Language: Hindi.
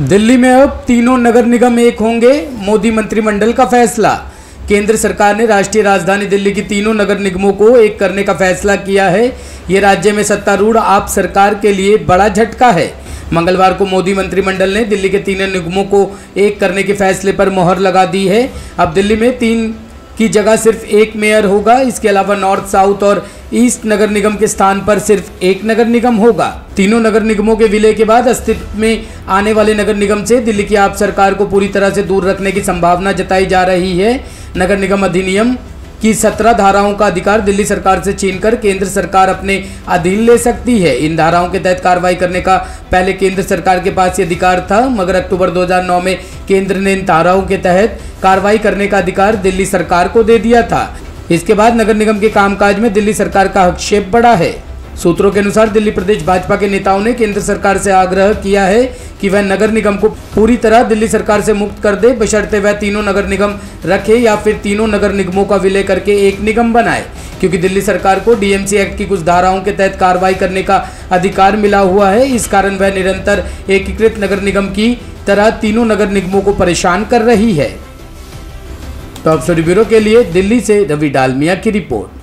दिल्ली में अब तीनों नगर निगम एक होंगे, मोदी मंत्रिमंडल का फैसला। केंद्र सरकार ने राष्ट्रीय राजधानी दिल्ली की तीनों नगर निगमों को एक करने का फैसला किया है। ये राज्य में सत्तारूढ़ आप सरकार के लिए बड़ा झटका है। मंगलवार को मोदी मंत्रिमंडल ने दिल्ली के तीनों निगमों को एक करने के फैसले पर मोहर लगा दी है। अब दिल्ली में तीन की जगह सिर्फ़ एक मेयर होगा। इसके अलावा नॉर्थ, साउथ और ईस्ट नगर निगम के स्थान पर सिर्फ़ एक नगर निगम होगा। तीनों नगर निगमों के विलय के बाद अस्तित्व में आने वाले नगर निगम से दिल्ली की आप सरकार को पूरी तरह से दूर रखने की संभावना जताई जा रही है। नगर निगम अधिनियम की सत्रह धाराओं का अधिकार दिल्ली सरकार से छीनकर केंद्र सरकार अपने अधीन ले सकती है। इन धाराओं के तहत कार्रवाई करने का पहले केंद्र सरकार के पास ये अधिकार था, मगर अक्टूबर 2009 में केंद्र ने इन धाराओं के तहत कार्रवाई करने का अधिकार दिल्ली सरकार को दे दिया था। इसके बाद नगर निगम के कामकाज में दिल्ली सरकार का हस्तक्षेप बढ़ा है। सूत्रों के अनुसार दिल्ली प्रदेश भाजपा के नेताओं ने केंद्र सरकार से आग्रह किया है कि वह नगर निगम को पूरी तरह दिल्ली सरकार से मुक्त कर दे, बशर्ते वह तीनों नगर निगम रखे या फिर तीनों नगर निगमों का विलय करके एक निगम बनाए। क्योंकि दिल्ली सरकार को डीएमसी एक्ट की कुछ धाराओं के तहत कार्रवाई करने का अधिकार मिला हुआ है, इस कारण वह निरंतर एकीकृत नगर निगम की तरह तीनों नगर निगमों को परेशान कर रही है। टॉप स्टोरी ब्यूरो के लिए दिल्ली से रवि डालमिया की रिपोर्ट।